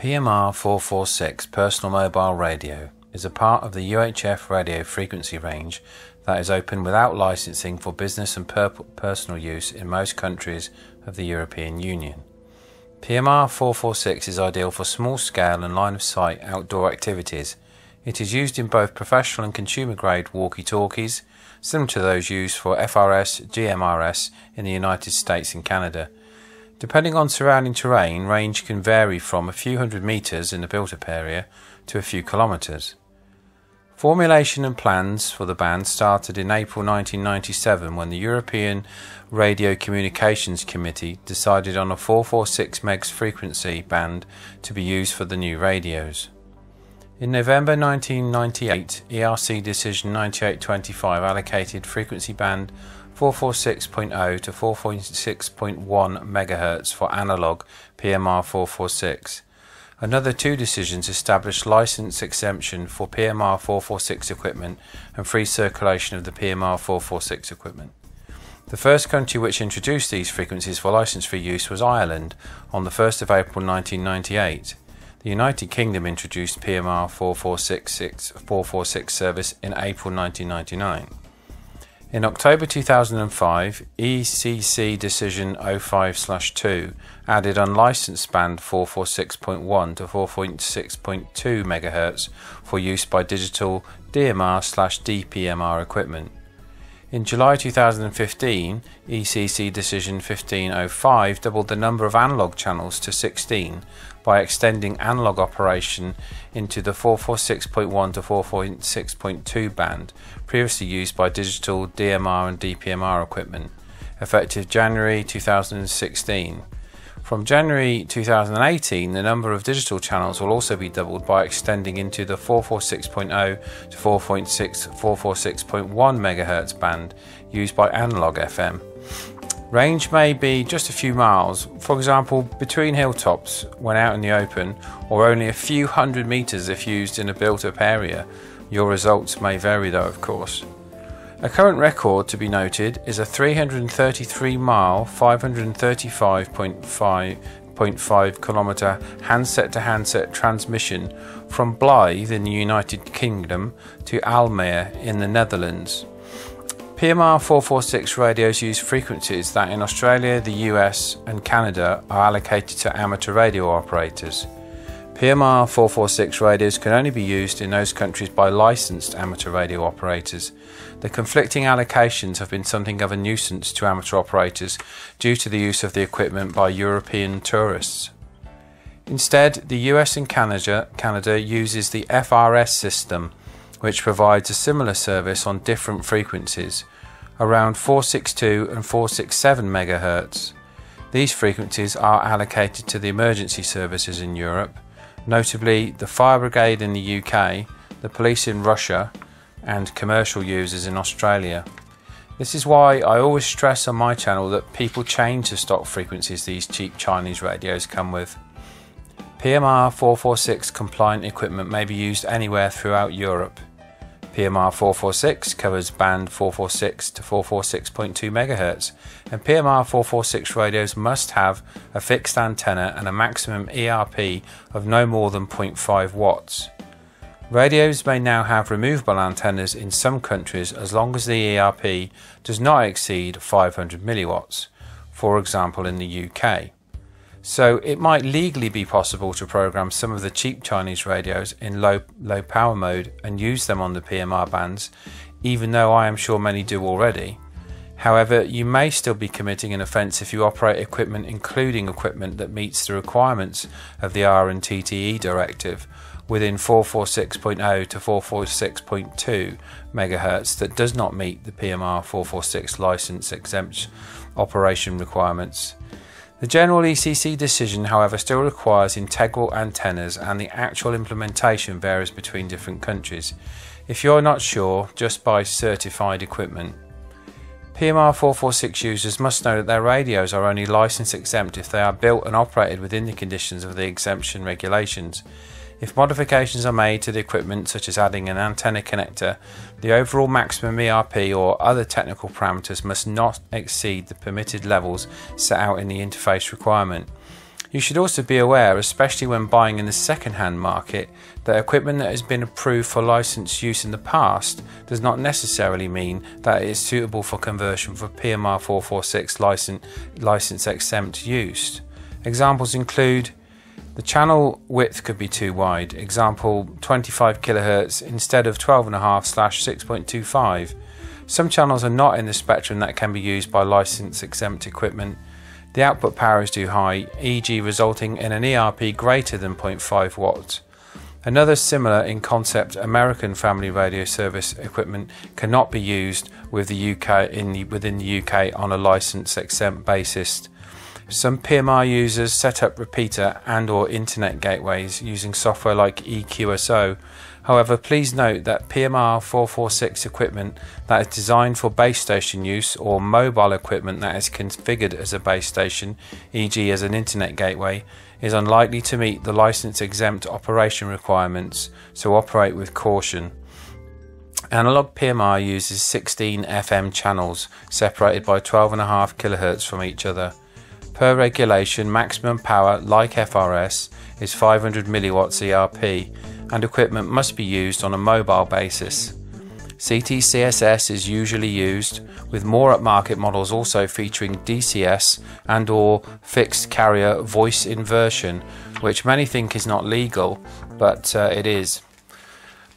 PMR 446 Personal Mobile Radio is a part of the UHF radio frequency range that is open without licensing for business and per- personal use in most countries of the European Union. PMR 446 is ideal for small scale and line of sight outdoor activities. It is used in both professional and consumer grade walkie talkies, similar to those used for FRS GMRS in the United States and Canada Depending on surrounding terrain, range can vary from a few hundred metres in the built up area to a few kilometres. Formulation and plans for the band started in April 1997 when the European Radio Communications Committee decided on a 446 MHz frequency band to be used for the new radios. In November 1998, ERC Decision 9825 allocated frequency band 446.0 to 446.1 MHz for analog PMR 446. Another two decisions established license exemption for PMR 446 equipment and free circulation of the PMR 446 equipment. The first country which introduced these frequencies for license free use was Ireland on the 1st of April 1998. The United Kingdom introduced PMR 4466, 446 service in April 1999. In October 2005, ECC Decision 05/2 added unlicensed band 446.1 to 4.6.2 MHz for use by digital DMR/DPMR equipment. In July 2015, ECC Decision 1505 doubled the number of analog channels to 16 by extending analog operation into the 446.1 to 446.2 band previously used by digital DMR and DPMR equipment, effective January 2016. From January 2018, the number of digital channels will also be doubled by extending into the 446.0 to 4.6 446.1 MHz band used by analog FM. Range may be just a few miles, for example, between hilltops when out in the open, or only a few hundred meters if used in a built up area. Your results may vary, though, of course. A current record to be noted is a 333 mile, 535.5 kilometre handset to handset transmission from Blyth in the United Kingdom to Almere in the Netherlands. PMR 446 radios use frequencies that in Australia, the US, and Canada are allocated to amateur radio operators. PMR 446 radios can only be used in those countries by licensed amateur radio operators. The conflicting allocations have been something of a nuisance to amateur operators due to the use of the equipment by European tourists. Instead, the US and Canada, Canada uses the FRS system, which provides a similar service on different frequencies around 462 and 467 MHz. These frequencies are allocated to the emergency services in Europe, notably the fire brigade in the UK, the police in Russia, and commercial users in Australia. This is why I always stress on my channel that people change the stock frequencies these cheap Chinese radios come with. PMR 446 compliant equipment may be used anywhere throughout Europe. PMR 446 covers band 446 to 446.2 MHz, and PMR 446 radios must have a fixed antenna and a maximum ERP of no more than 0.5 watts. Radios may now have removable antennas in some countries as long as the ERP does not exceed 500 milliwatts, for example in the UK. So it might legally be possible to program some of the cheap Chinese radios in low low power mode and use them on the PMR bands, even though I am sure many do already. However, you may still be committing an offence if you operate equipment including equipment that meets the requirements of the R&TTE directive within 446.0 to 446.2 MHz that does not meet the PMR 446 license exempt operation requirements. The general ECC decision, however, still requires integral antennas and the actual implementation varies between different countries. If you're not sure, just buy certified equipment. PMR 446 users must know that their radios are only license exempt if they are built and operated within the conditions of the exemption regulations. If modifications are made to the equipment, such as adding an antenna connector, the overall maximum ERP or other technical parameters must not exceed the permitted levels set out in the interface requirement. You should also be aware, especially when buying in the second hand market, that equipment that has been approved for license use in the past does not necessarily mean that it is suitable for conversion for PMR 446 license, license exempt use. Examples include the channel width could be too wide, example 25 kHz instead of 12.5 slash 6.25. Some channels are not in the spectrum that can be used by license exempt equipment. The output power is too high, e.g., resulting in an ERP greater than 0.5 watts. Another similar in concept American family radio service equipment cannot be used with the UK in the, within the UK on a license exempt basis. Some PMR users set up repeater and or internet gateways using software like EQSO. However, please note that PMR 446 equipment that is designed for base station use or mobile equipment that is configured as a base station, e.g. as an internet gateway, is unlikely to meet the license exempt operation requirements, so operate with caution. Analog PMR uses 16 FM channels separated by 12.5 kHz from each other. Per regulation, maximum power, like FRS, is 500 milliwatts ERP, and equipment must be used on a mobile basis. CTCSS is usually used, with more upmarket models also featuring DCS and or fixed carrier voice inversion, which many think is not legal, but uh, it is.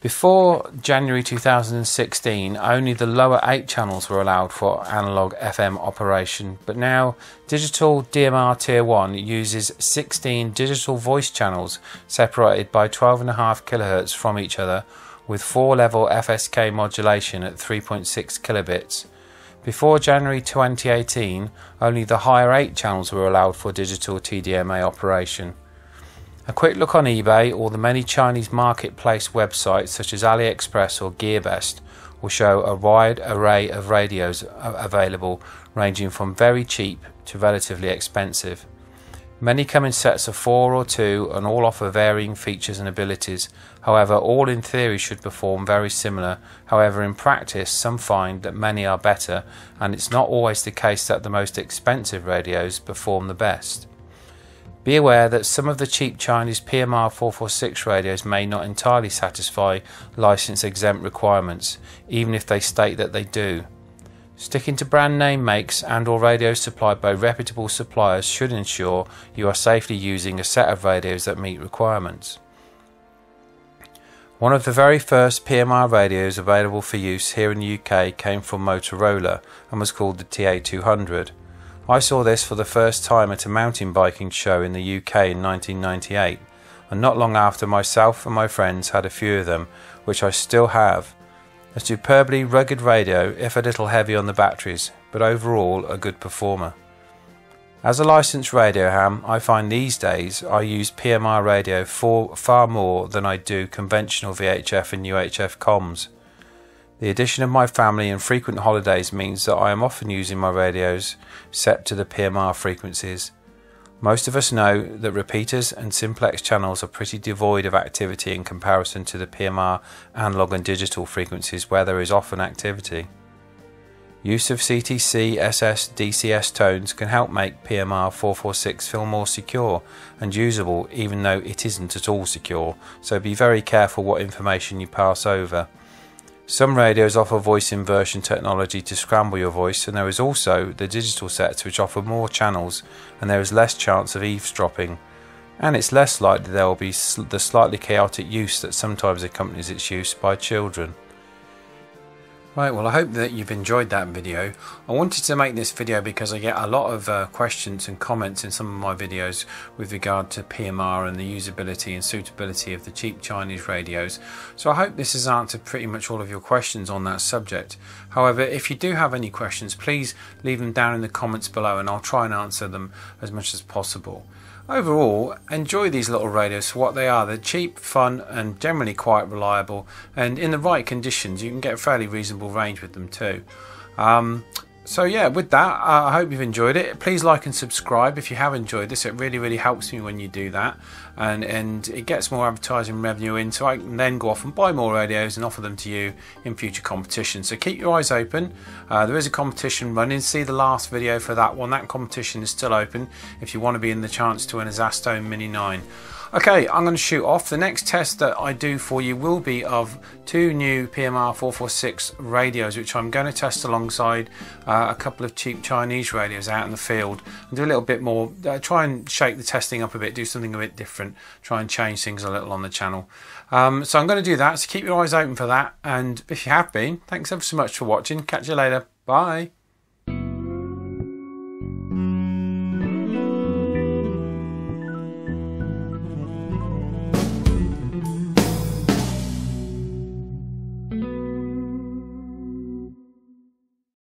Before January 2016, only the lower 8 channels were allowed for analog FM operation, but now Digital DMR Tier 1 uses 16 digital voice channels separated by 12.5 kHz from each other with 4 level FSK modulation at 3.6 kilobits. Before January 2018, only the higher 8 channels were allowed for digital TDMA operation. A quick look on eBay or the many Chinese marketplace websites such as AliExpress or GearBest will show a wide array of radios available, ranging from very cheap to relatively expensive. Many come in sets of four or two and all offer varying features and abilities. However, all in theory should perform very similar. However, in practice, some find that many are better, and it's not always the case that the most expensive radios perform the best. Be aware that some of the cheap Chinese PMR 446 radios may not entirely satisfy license exempt requirements, even if they state that they do. Sticking to brand name makes and or radios supplied by reputable suppliers should ensure you are safely using a set of radios that meet requirements. One of the very first PMR radios available for use here in the UK came from Motorola and was called the TA200. I saw this for the first time at a mountain biking show in the UK in 1998, and not long after myself and my friends had a few of them, which I still have. A superbly rugged radio, if a little heavy on the batteries, but overall a good performer. As a licensed radio ham, I find these days I use PMR radio for far more than I do conventional VHF and UHF comms. The addition of my family and frequent holidays means that I am often using my radios set to the PMR frequencies. Most of us know that repeaters and simplex channels are pretty devoid of activity in comparison to the PMR analog and digital frequencies where there is often activity. Use of CTCSS, DCS tones can help make PMR 446 feel more secure and usable even though it isn't at all secure, so be very careful what information you pass over. Some radios offer voice inversion technology to scramble your voice, and there is also the digital sets which offer more channels and there is less chance of eavesdropping. And it's less likely there will be the slightly chaotic use that sometimes accompanies its use by children. Right, well I hope that you've enjoyed that video. I wanted to make this video because I get a lot of uh, questions and comments in some of my videos with regard to PMR and the usability and suitability of the cheap Chinese radios. So I hope this has answered pretty much all of your questions on that subject. However, if you do have any questions, please leave them down in the comments below and I'll try and answer them as much as possible. Overall, enjoy these little radios for what they are. They're cheap, fun, and generally quite reliable. And in the right conditions, you can get a fairly reasonable range with them too. Um, so yeah, with that, uh, I hope you've enjoyed it. Please like and subscribe if you have enjoyed this. It really, really helps me when you do that, and and it gets more advertising revenue in, so I can then go off and buy more radios and offer them to you in future competitions. So keep your eyes open. Uh, there is a competition running. See the last video for that one. That competition is still open if you want to be in the chance to win a Zastone Mini 9. Okay, I'm going to shoot off. The next test that I do for you will be of two new PMR 446 radios, which I'm going to test alongside uh, a couple of cheap Chinese radios out in the field and do a little bit more, uh, try and shake the testing up a bit, do something a bit different, try and change things a little on the channel. Um, so I'm going to do that, so keep your eyes open for that. And if you have been, thanks ever so much for watching. Catch you later. Bye.